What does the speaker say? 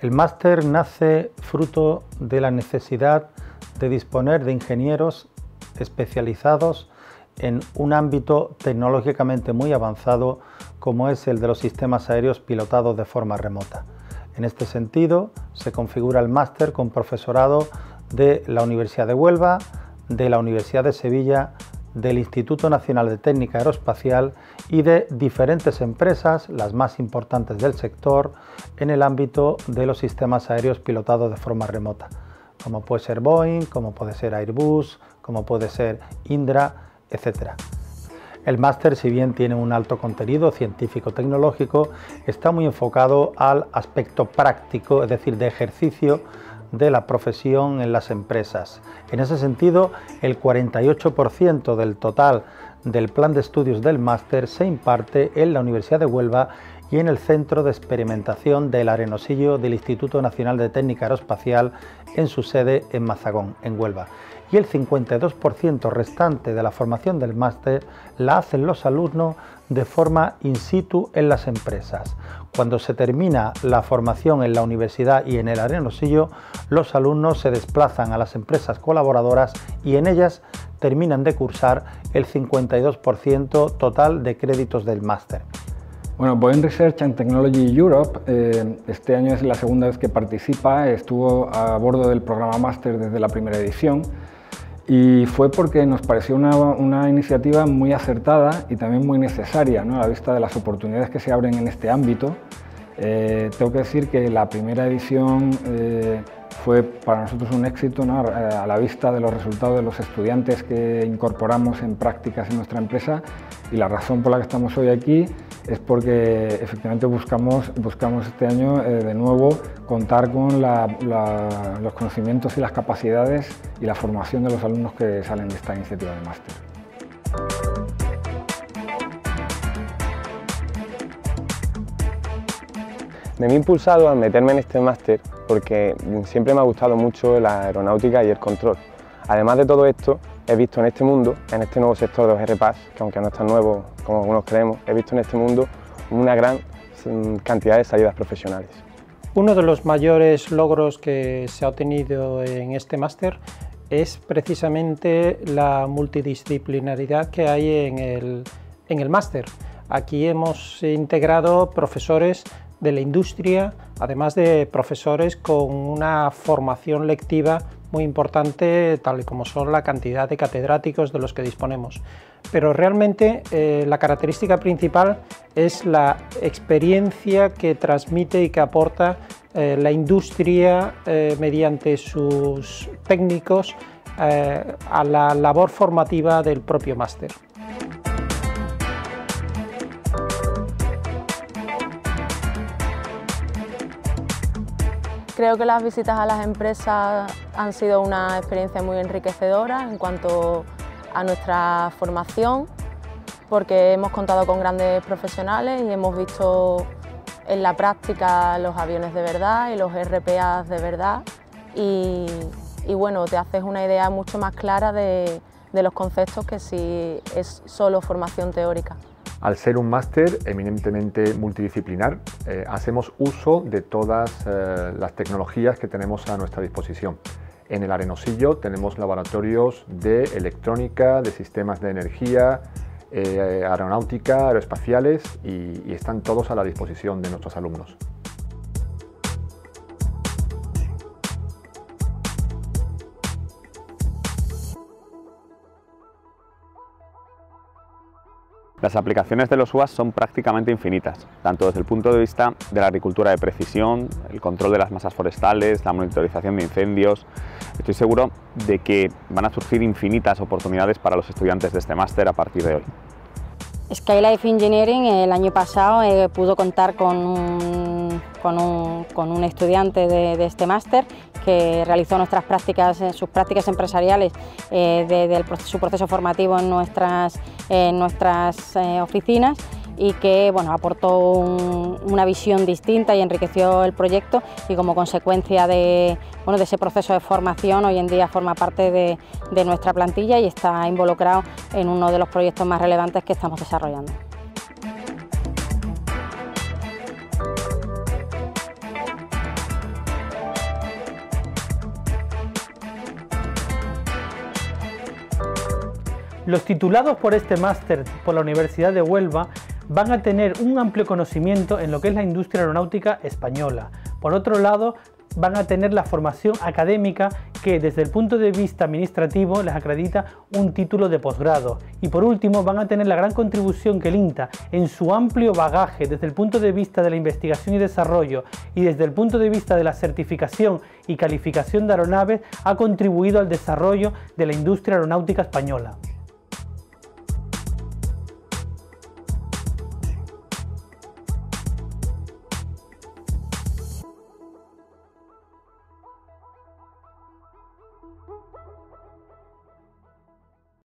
El máster nace fruto de la necesidad de disponer de ingenieros especializados en un ámbito tecnológicamente muy avanzado como es el de los sistemas aéreos pilotados de forma remota. En este sentido, se configura el máster con profesorado de la Universidad de Huelva, de la Universidad de Sevilla, del Instituto Nacional de Técnica Aeroespacial y de diferentes empresas, las más importantes del sector, en el ámbito de los sistemas aéreos pilotados de forma remota, como puede ser Boeing, como puede ser Airbus, como puede ser Indra, etc. El máster, si bien tiene un alto contenido científico-tecnológico, está muy enfocado al aspecto práctico, es decir, de ejercicio de la profesión en las empresas. En ese sentido, el 48% del total del plan de estudios del máster se imparte en la Universidad de Huelva y en el Centro de Experimentación del Arenosillo del Instituto Nacional de Técnica Aeroespacial en su sede en Mazagón, en Huelva y el 52% restante de la formación del máster la hacen los alumnos de forma in situ en las empresas. Cuando se termina la formación en la universidad y en el arenosillo, los alumnos se desplazan a las empresas colaboradoras y en ellas terminan de cursar el 52% total de créditos del máster. Bueno, Boeing Research and Technology Europe eh, este año es la segunda vez que participa, estuvo a bordo del programa máster desde la primera edición y fue porque nos pareció una, iniciativa muy acertada y también muy necesaria ¿no? a la vista de las oportunidades que se abren en este ámbito. Eh, tengo que decir que la primera edición eh, fue para nosotros un éxito a la vista de los resultados de los estudiantes que incorporamos en prácticas en nuestra empresa y la razón por la que estamos hoy aquí es porque efectivamente buscamos, buscamos este año eh, de nuevo contar con los conocimientos y las capacidades y la formación de los alumnos que salen de esta iniciativa de máster. Me he impulsado a meterme en este máster porque siempre me ha gustado mucho la aeronáutica y el control. Además de todo esto, he visto en este mundo, en este nuevo sector de los RPAS, que aunque no es tan nuevo como algunos creemos, he visto en este mundo una gran mm, cantidad de salidas profesionales. Uno de los mayores logros que se ha obtenido en este máster es precisamente la multidisciplinaridad que hay en el, en el máster. Aquí hemos integrado profesores de la industria, además de profesores con una formación lectiva muy importante, tal y como son la cantidad de catedráticos de los que disponemos. Pero realmente eh, la característica principal es la experiencia que transmite y que aporta eh, la industria eh, mediante sus técnicos a la labor formativa del propio máster. Creo que las visitas a las empresas han sido una experiencia muy enriquecedora en cuanto a nuestra formación, porque hemos contado con grandes profesionales y hemos visto en la práctica los aviones de verdad y los RPAs de verdad y, bueno, te haces una idea mucho más clara de los conceptos que si es solo formación teórica. Al ser un máster eminentemente multidisciplinar, eh, hacemos uso de todas eh, las tecnologías que tenemos a nuestra disposición. En el Arenosillo tenemos laboratorios de electrónica, de sistemas de energía, eh, aeronáutica, aeroespaciales y están todos a la disposición de nuestros alumnos. Las aplicaciones de los UAS son prácticamente infinitas, tanto desde el punto de vista de la agricultura de precisión, el control de las masas forestales, la monitorización de incendios. Estoy seguro de que van a surgir infinitas oportunidades para los estudiantes de este máster a partir de hoy. Skylife Engineering el año pasado eh, pudo contar con un, con un, estudiante de, este máster que realizó nuestras prácticas, eh, sus prácticas empresariales eh, de, su proceso formativo en nuestras, en nuestras oficinas y que bueno, aportó una visión distinta y enriqueció el proyecto y como consecuencia de, bueno, de ese proceso de formación hoy en día forma parte de nuestra plantilla y está involucrado en uno de los proyectos más relevantes que estamos desarrollando. Los titulados por este máster por la Universidad de Huelva van a tener un amplio conocimiento en lo que es la industria aeronáutica española. Por otro lado, van a tener la formación académica que desde el punto de vista administrativo les acredita un título de posgrado. Y por último van a tener la gran contribución que el INTA en su amplio bagaje desde el punto de vista de la investigación y desarrollo y desde el punto de vista de la certificación y calificación de aeronaves ha contribuido al desarrollo de la industria aeronáutica española.